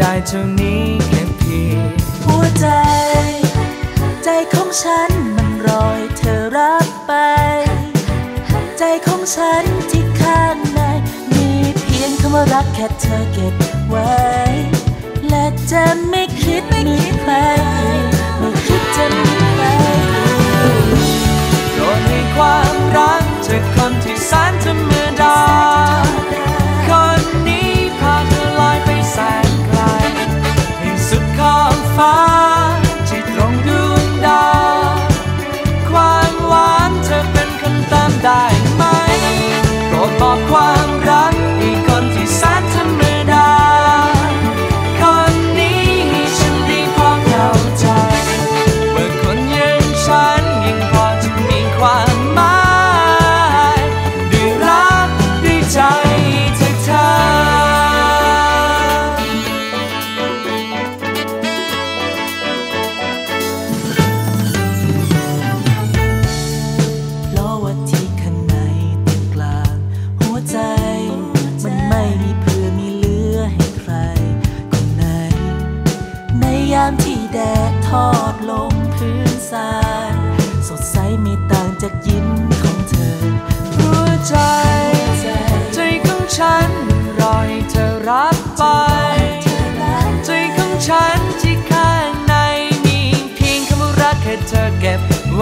ได้เท่านี้แค่เพียงหัวใจ ใจของฉันมันรอยเธอรับไป ใจของฉันที่ข้างใน มีเพียงคำว่ารักแค่เธอเก็บไว้ และจะไม่คิดมีใครไม่คิดจะมีใครโดนให้ความรักจากคนที่สานทำ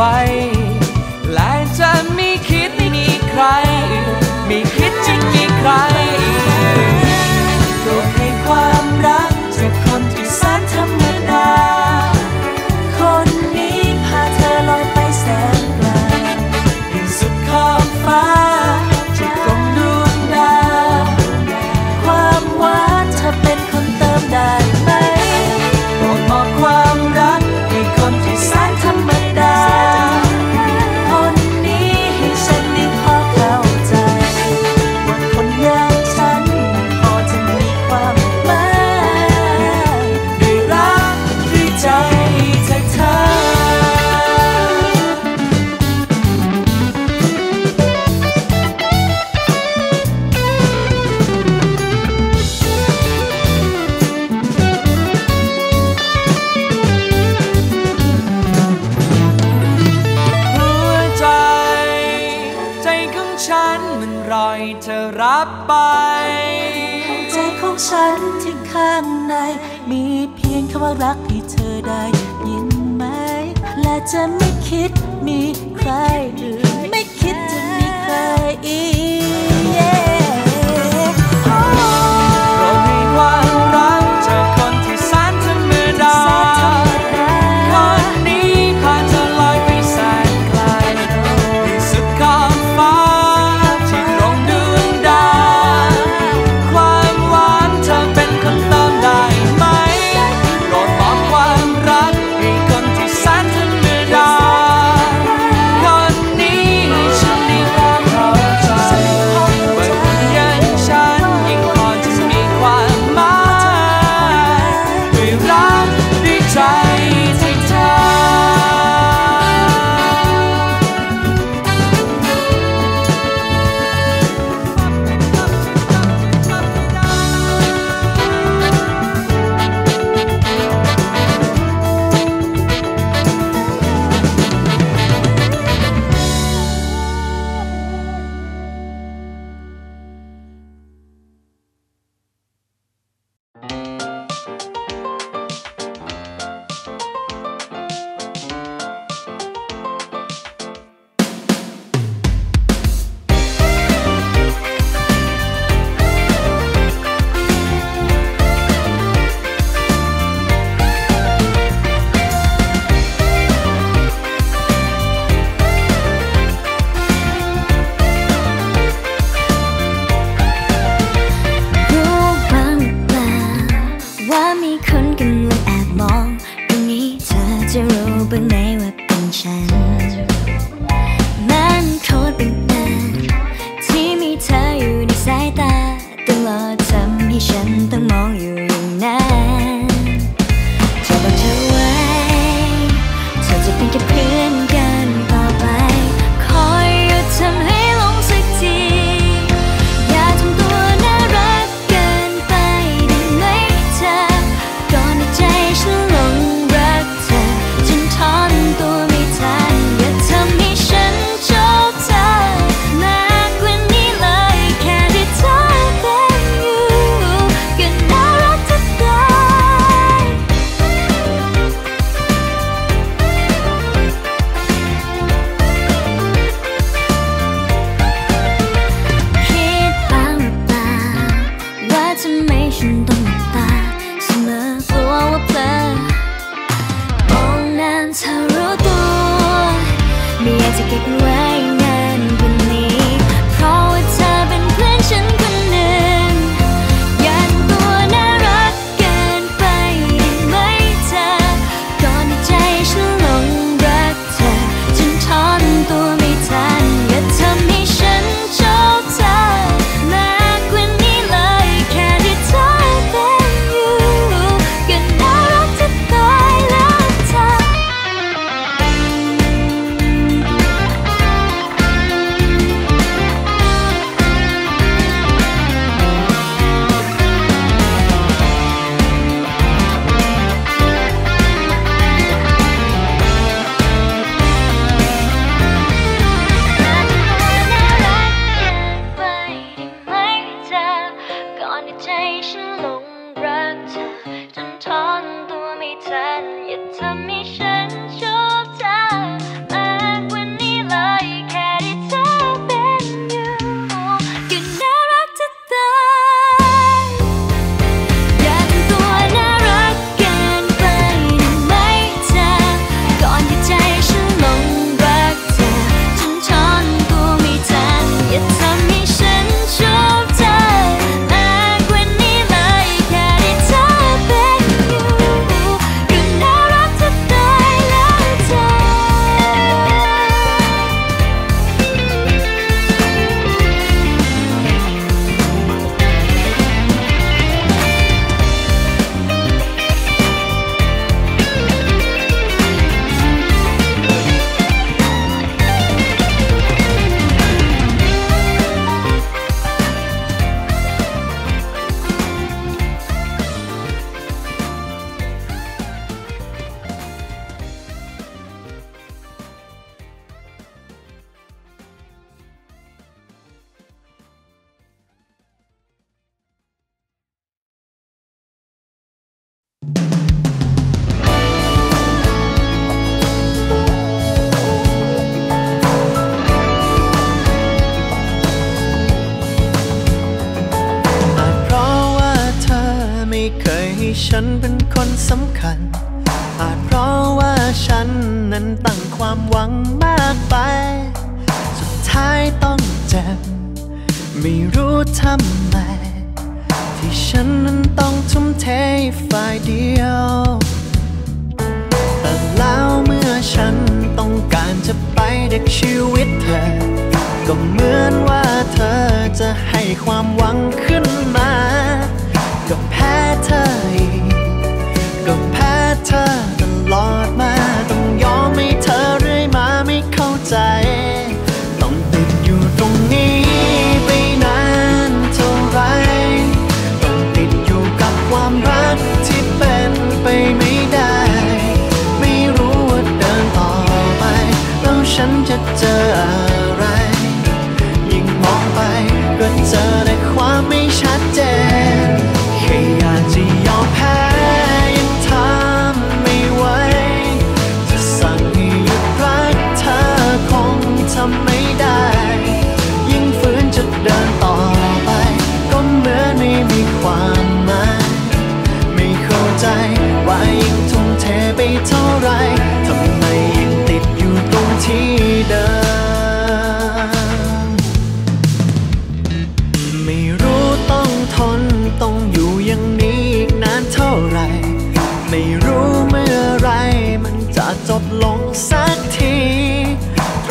ว้ และจะมีคิดไม่มีใคร มีคิดจริงมีใคร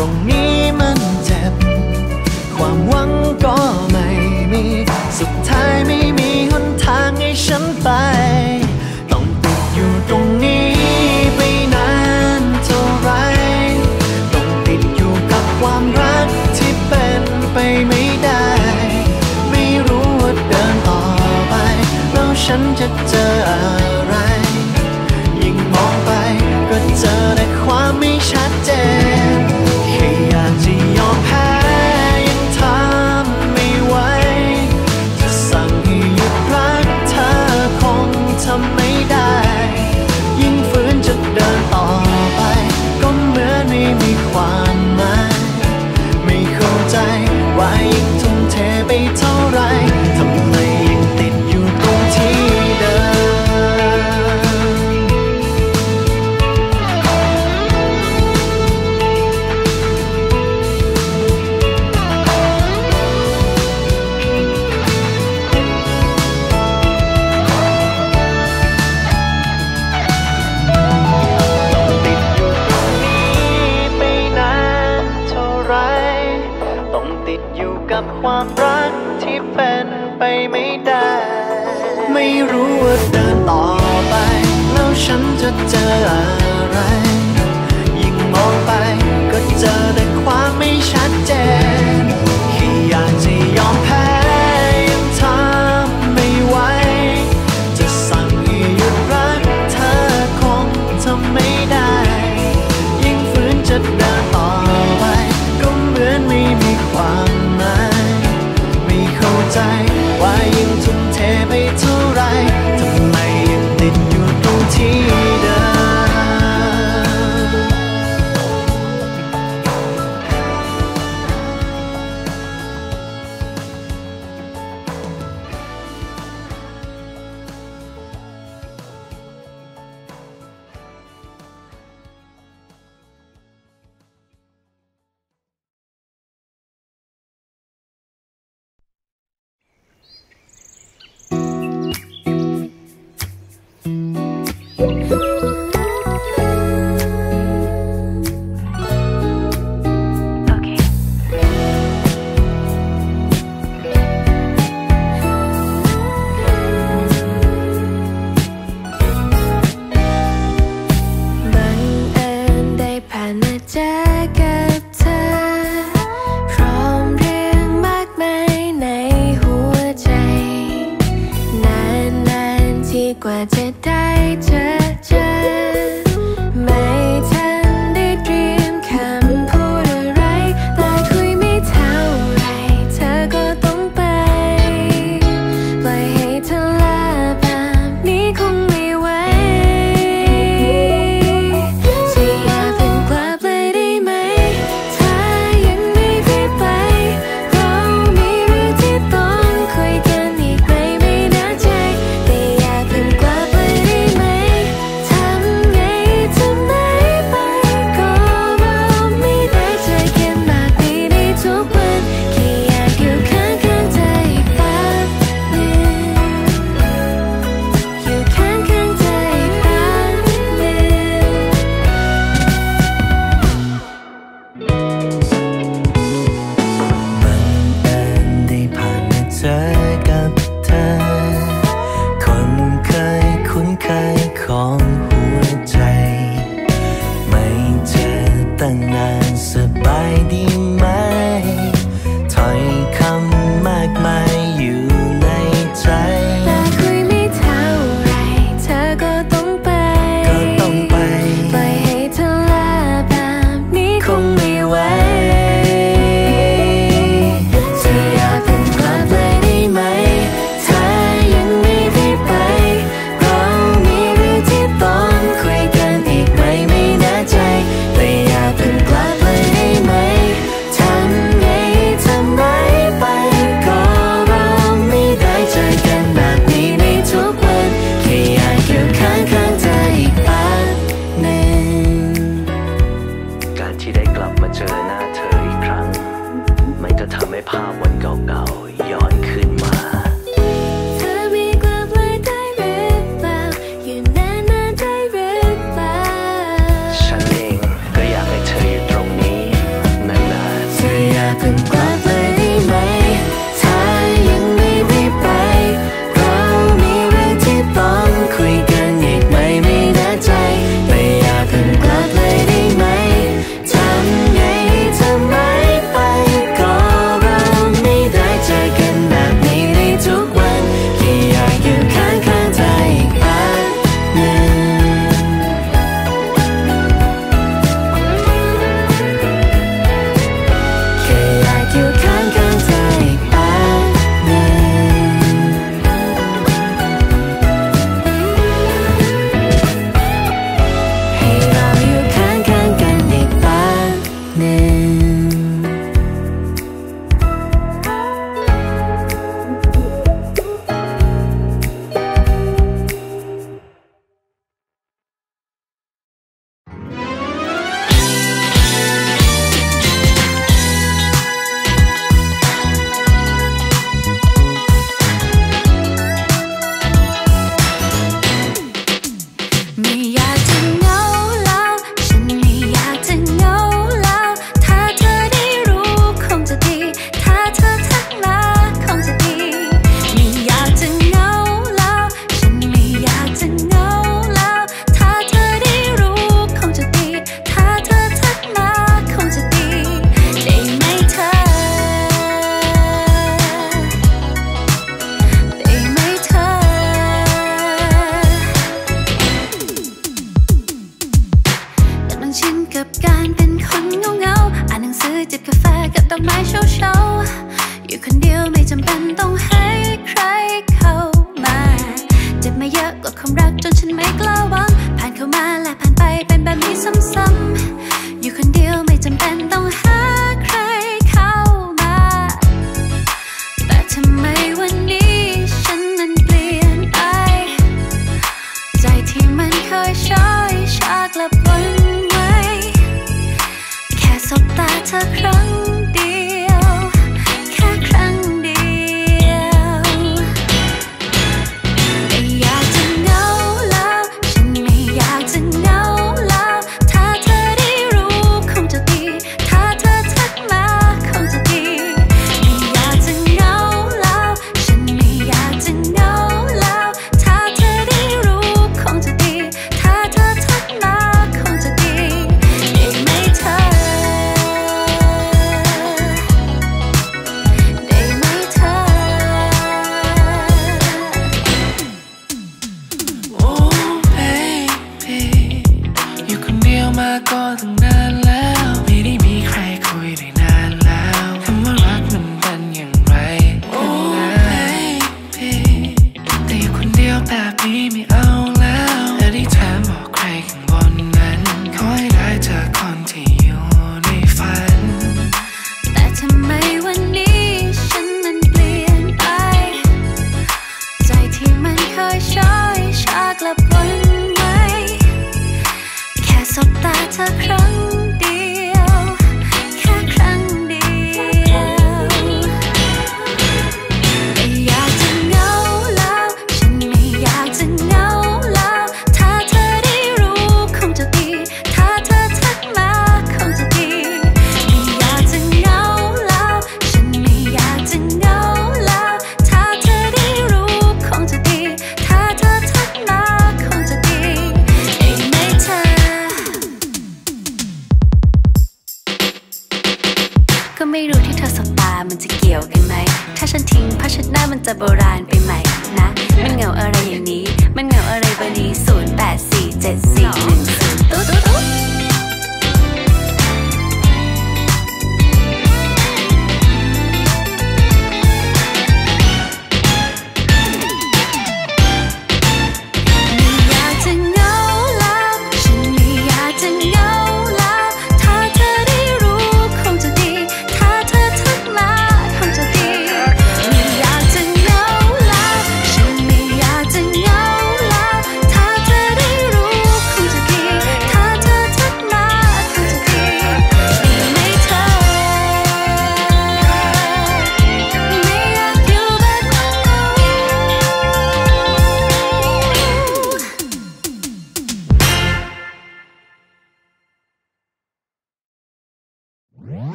รงนี้มันเจ็บ ความหวังก็ไม่มี สุดท้ายไม่มีหนทางให้ฉันไป ต้องติดอยู่ตรงนี้ไปนานเท่าไร ต้องติดอยู่กับความรักที่เป็นไปไม่ได้ ไม่รู้ว่าเดินต่อไป แล้วฉันจะเจออะไร ยิ่งมองไปก็เจอแต่ความไม่ชัดเจน ความรักที่เป็นไปไม่ได้ ไม่รู้ว่าเดินต่อไป แล้วฉันจะเจออะไร ยิ่งมองไปก็เจอแต่ความไม่ชัดเจน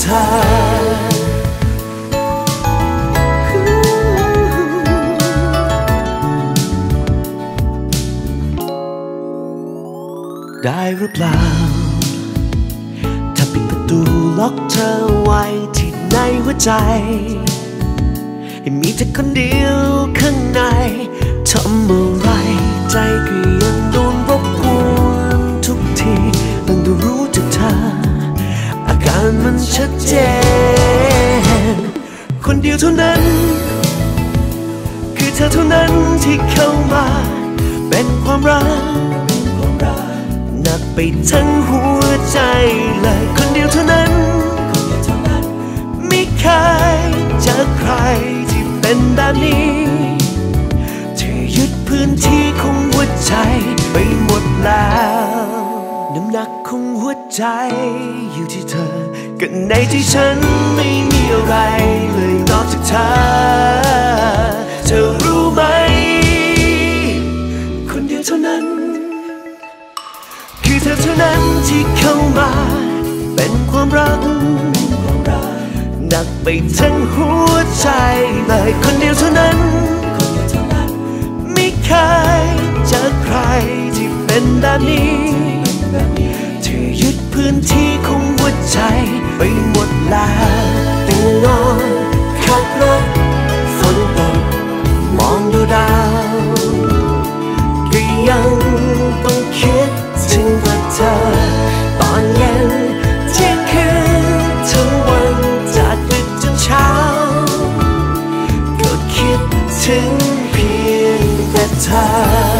เธอได้หรือเปล่า ถ้าปิดประตูล็อกเธอไว้ที่ในหัวใจ ให้มีเธอคนเดียวข้างในทำอะไรใจก็ยังโดนรบกวนาการมันชัดเจน คนเดียวเท่านั้น คือเธอเท่านั้นที่เข้ามา เป็นความรักหนักไปทั้งหัวใจเลยคนเดียวเท่านั้น ไม่เคยเจอใครที่เป็นแบบนี้ที่ยึดพื้นที่ของหัวใจไปหมดแล้ว หนักของหัวใจ อยู่ที่เธอ กันในที่ฉันไม่มีอะไรเลยนอกจากเธอ เธอรู้ไหม คนเดียวเท่านั้น คือเธอเท่านั้นที่เข้ามา เป็นความรักหนักไปทั้งหัวใจเลยคนเดียวเท่านั้น ไม่เคยเจอใครที่เป็นแบบนี้ พื้นที่ของหัวใจไปหมดแล้วตื่นนอนขับรถฝนตกมองดูดาวก็ยังต้องคิดถึงว่าเธอ ตอนเย็นเที่ยงคืนทั้งวันจากดึกจนเช้า ก็คิดถึงเพียงแต่เธอ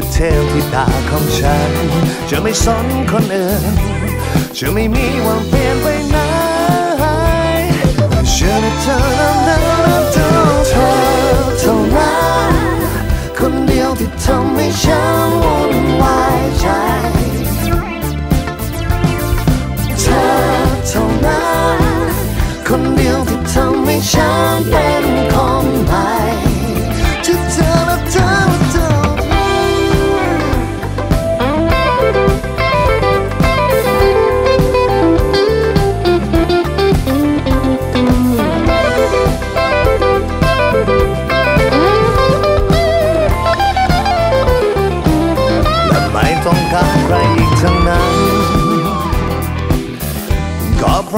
คือเทพธิดาของฉัน จะไม่สนคนอื่น จะไม่มีวันเปลี่ยนไปไหนฉันเธอนั้นนั้นต้องเธอเท่านั้นคนเดียวที่ทำให้ฉันวุ่นวายใจเธอเท่านั้นคนเดียวที่ทำให้ฉันเป็น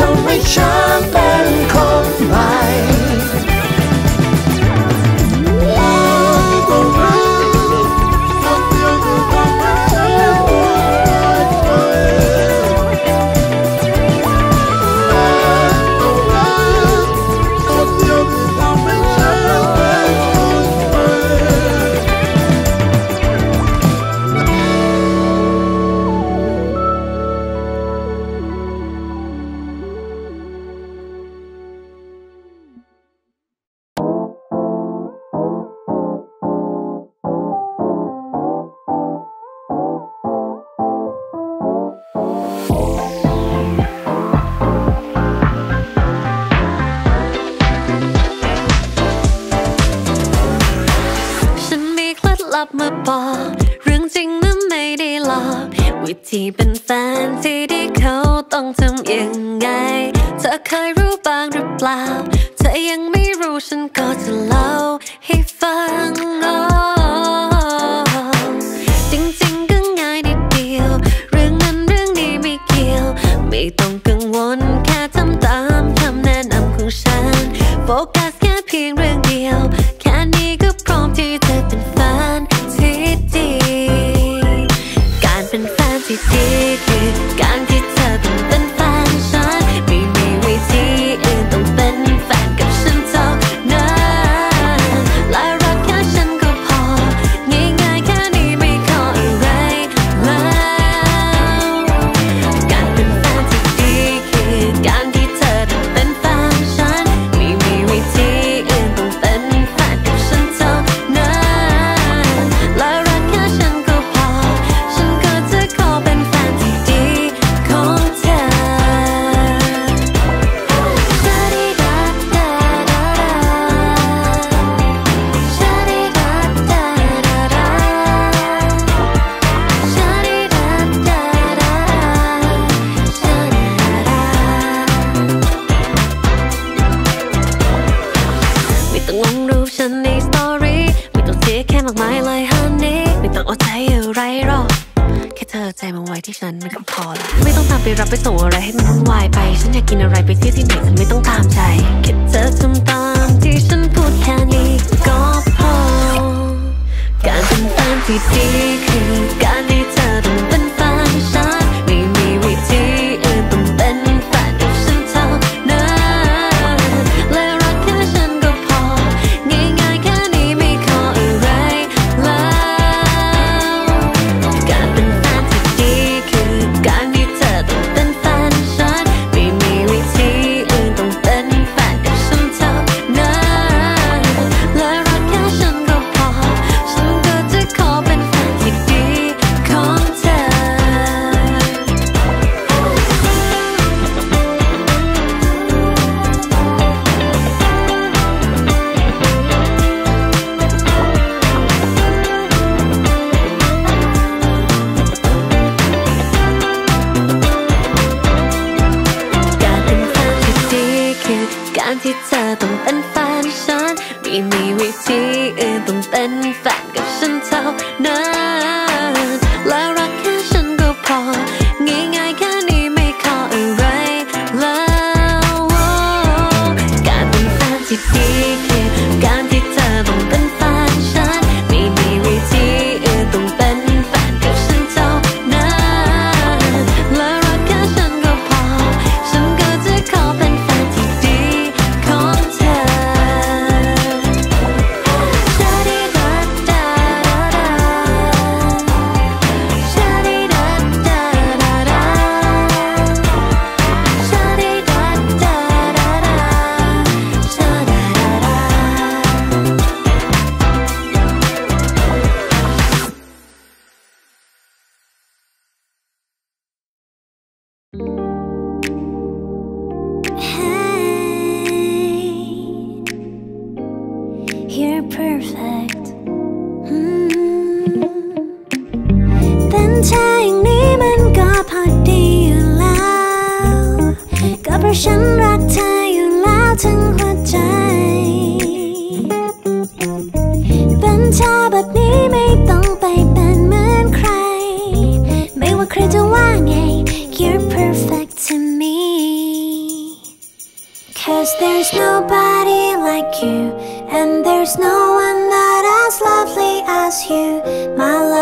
ทำให้ฉันเป็นคนใหม่ ที่เป็นแฟนที่ดีเขาต้องทำยังไง เธอเคยรู้บ้างหรือเปล่า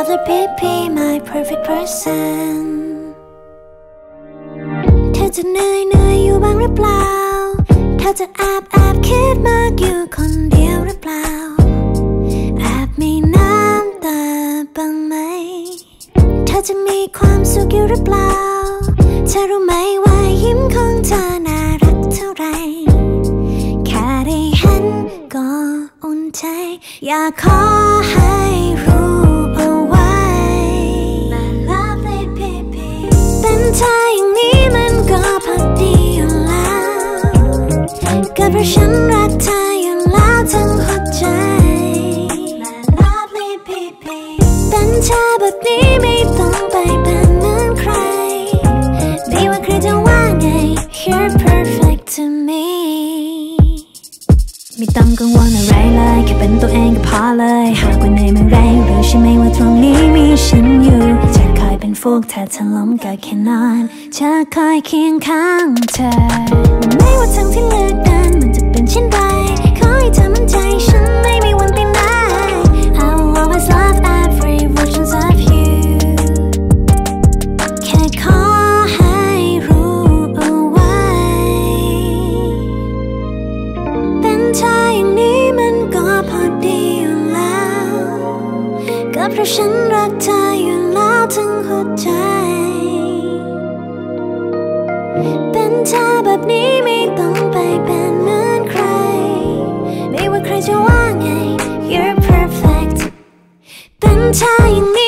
My lovely baby, my perfect person เธอจะเหนื่อยเหนื่อยอยู่บ้างหรือเปล่า เธอจะแอบแอบคิดมากอยู่คนเดียวหรือเปล่า แอบมีน้ำตาบ้างไหม เธอจะมีความสุขอยู่หรือเปล่า เธอรู้ไหมว่ายิ้มของเธอน่ารักเท่าไร แค่ได้เห็นก็อุ่นใจ อยากขอให้รู้ เป็นเธออย่างนี้มันก็พอดีอยู่แล้วก็เพราะฉันรักเธออยู่แล้วทั้งหัวใจ My lovely baby เป็นเธอแบบนี้ไม่ต้องไปเป็นเหมือนใครไม่ว่าใครจะว่าไง You're perfect to me ไม่ต้องกังวลอะไรเลยแค่เป็นตัวเองก็พอเลย หากวันไหนเมื่อไรรู้ใช่ไหมว่าตรงนี้มีฉันอยู่ ฟูกถ้าเธอล้มก็แค่นอนจะคอยเคียงข้างเธอ ไม่ว่าทางที่เลือกเดินมันจะเป็นเช่นไรขอให้เธอมั่นใจฉันไม่มีวันไปไหน I will always love every version of you แค่ขอให้รู้เอาไว้ เป็นชายอย่างนี้มันก็พอดีอยู่แล้ว ก็เพราะฉันรักเธอ ใจ เป็นเธอแบบนี้ไม่ต้องไปเป็นเหมือนใคร ไม่ว่าใครจะว่าไง You're perfect เป็นเธออย่างนี้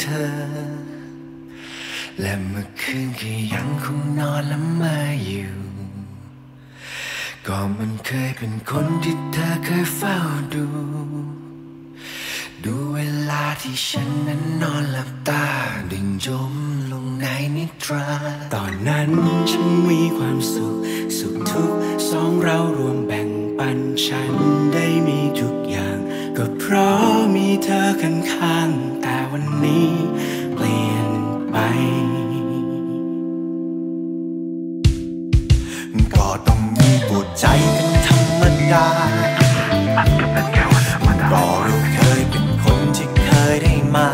เธอ และเมื่อคืนก็ยังคงนอนละเมาอยู่ ก็มันเคยเป็นคนที่เธอเคยเฝ้าดู ดูเวลาที่ฉันนั้นนอนหลับตาดิ่งจมลงในนิทรา ตอนนั้นฉันมีความสุข สุขทุกสองเรารวมแบ่งปันฉันได้มีทุกอย่าง ก็เพราะมีเธอข้างๆ วันนี้เปลี่ยนไป ก็ต้องมีปวดใจเป็นธรรมดาก็เราเคยเป็นคนที่เคยได้มา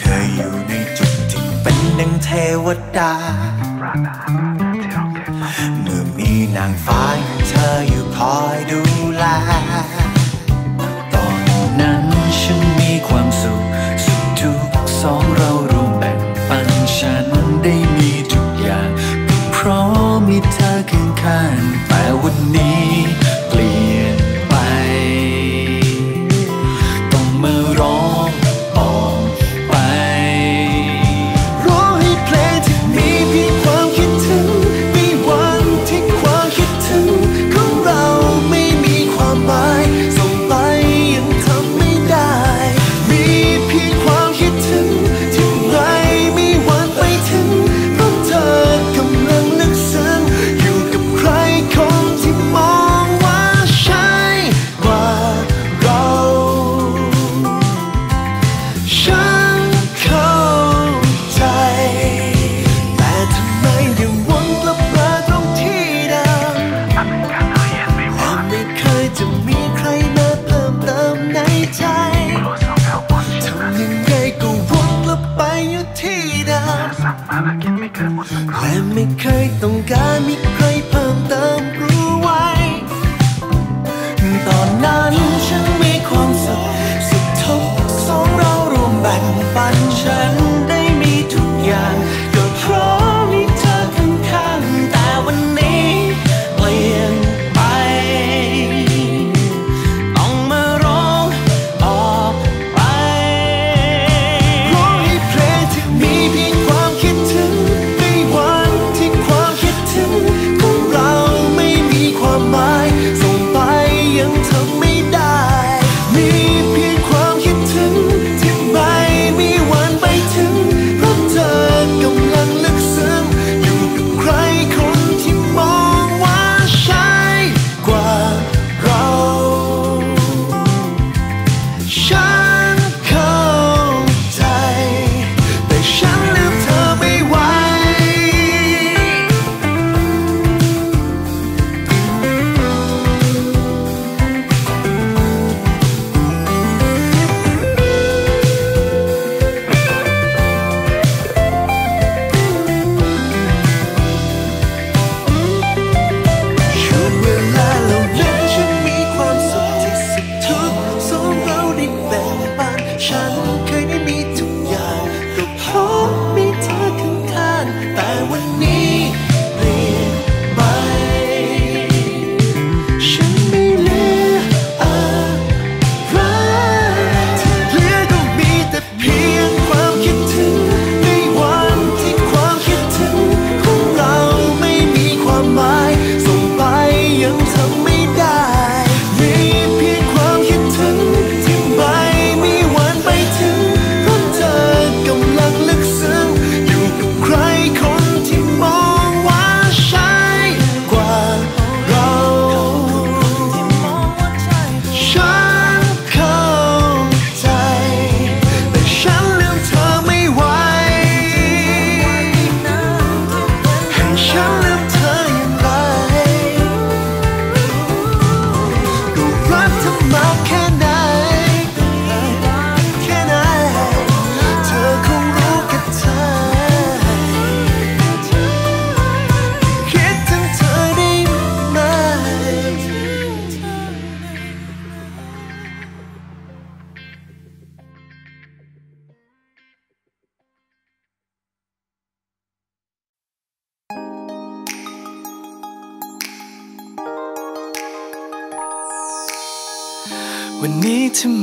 เคยอยู่ในจุดที่เป็นดังเทวดา เมื่อมีนางฟ้าอย่างเธออยู่คอยดูแล นั้นฉันมีความสุข สุขทุกสองเรารวมแบ่งปันฉันได้มีทุกอย่างก็เพราะมีเธอข้างๆแต่วันนี้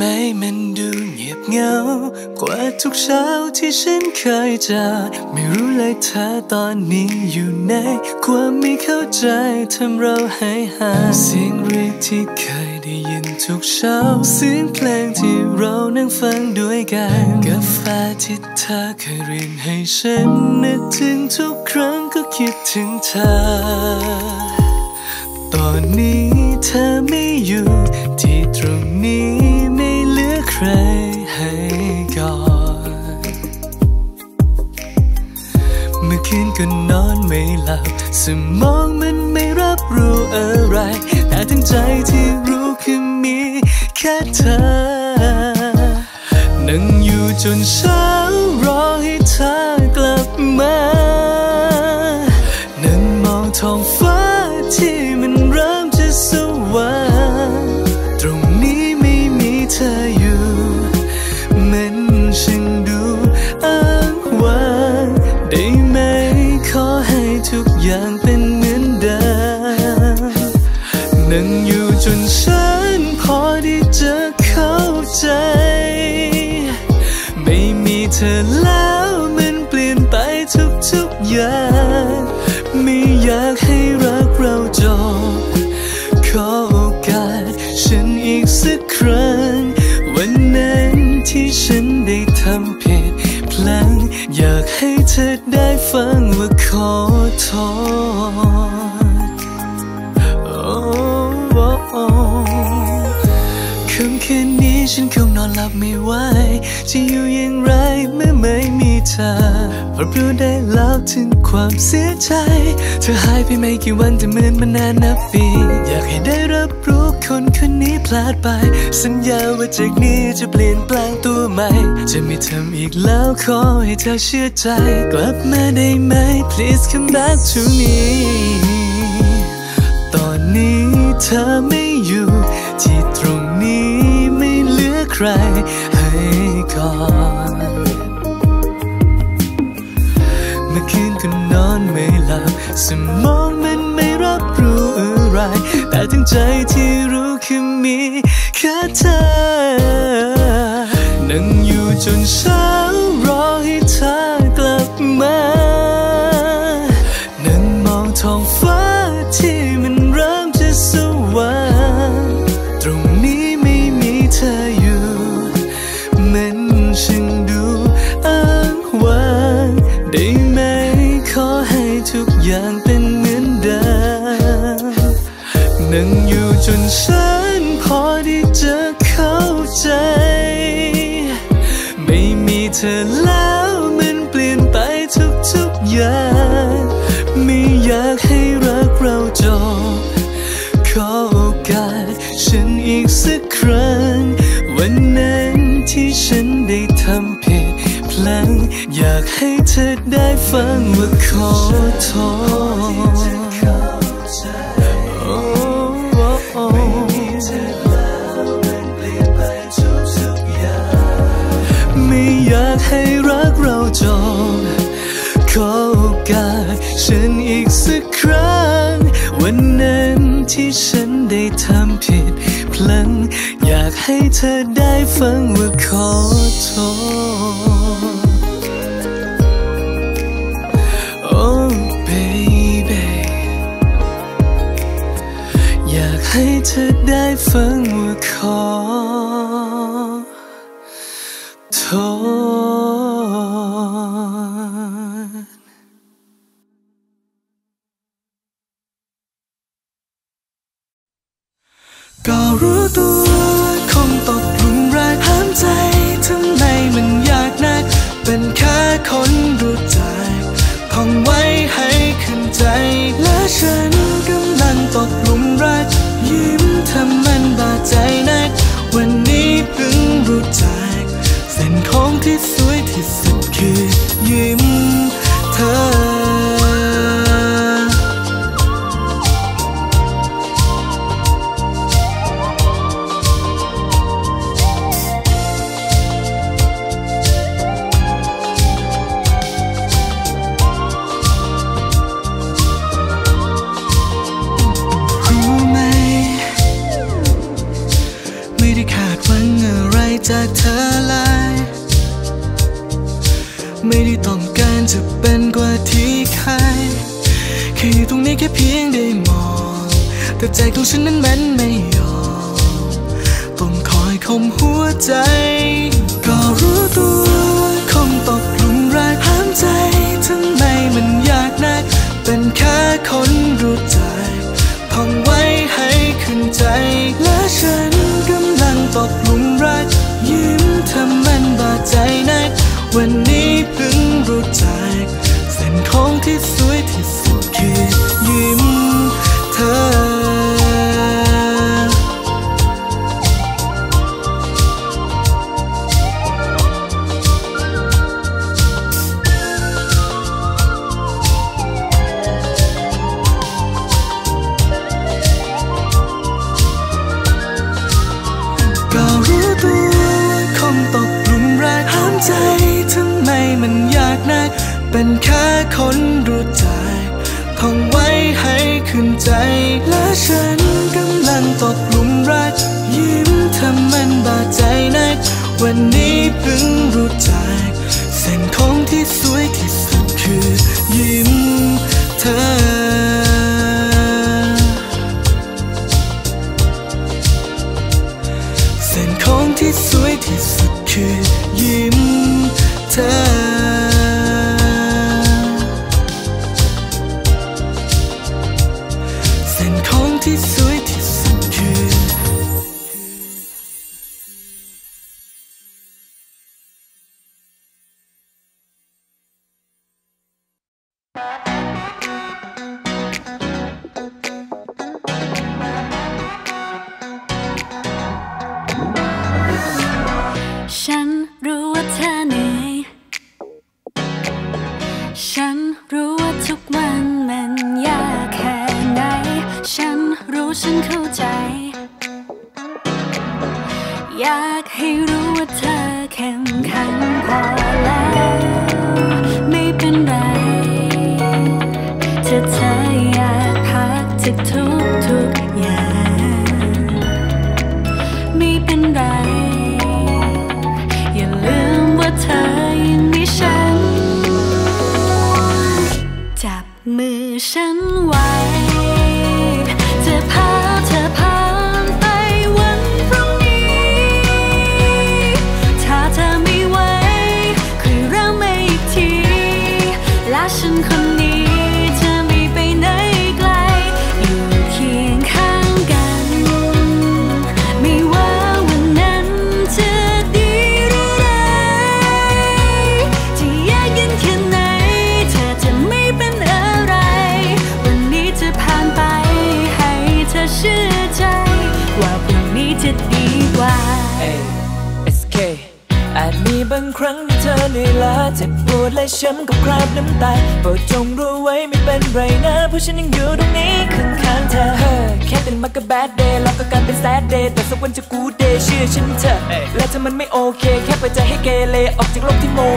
ไมมันดูเงียบเหงา กว่าทุกเช้าที่ฉันเคยเจอไม่รู้เลยเธอตอนนี้อยู่ไหนความไม่เข้าใจทำเราให้ห่างเสียงเรียกที่เคยได้ยินทุกเช้าเสียงเพลงที่เรานั่งฟังด้วยกันกาแฟที่เธอเคยเรียนให้ฉันนึกถึงทุกครั้งก็คิดถึงเธอ ตอนนี้เธอไม่อยู่ ไม่หลับสมองมันไม่รับรู้อะไร แต่ทั้งใจที่รู้คือมีแค่เธอ นั่งอยู่จนเช้ารอให้เธอกลับมา นั่งมองท้องฟ้าที่มัน อยากให้เธอได้ฟังว่าขอโทษ Oh Oh oh. ค่ำคืนนี้ฉันคงนอนหลับไม่ไหว จะอยู่อย่างไรเมื่อไม่มีเธอเพรับรู้ได้แล้วถึงความเสียใจ เธอหายไปไม่กี่วันแต่เหมือนมานานนับปี อยากให้ได้รับรู้คนคนนี้พลาดไป สัญญาว่าจากนี้จะเปลี่ยนแปลงตัวใหม่ จะไม่ทำอีกแล้วขอให้เธอเชื่อใจ กลับมาได้ไหม please come back to me ตอนนี้เธอไม่อยู่ที่ตรง รให้กอดเมื่อคืนก็นอนไม่หลับสมองมันไม่รับรู้อะไร แต่ทั้งใจที่รู้คือมีแค่เธอ นั่งอยู่จนเช้ารอให้เธอกลับมา อยากให้เธอได้ฟังว่าขอโทษไม่อยากให้รักเราจบขอโอกาสฉันอีกสักครั้ง วันนั้นที่ฉันได้ทำผิดพลั้งอยากให้เธอได้ฟังว่าขอโทษ เธอได้ฟังว่าขอโทษ งรู้จักเส้นของที่สวยที่สุดคือยิ้มเธอ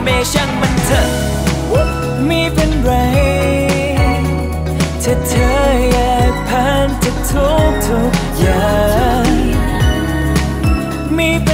เมช่างมันเถอะมีเป็นไรถ้าเธออยากผ่านจะทุกทุกอย่างม่เป็น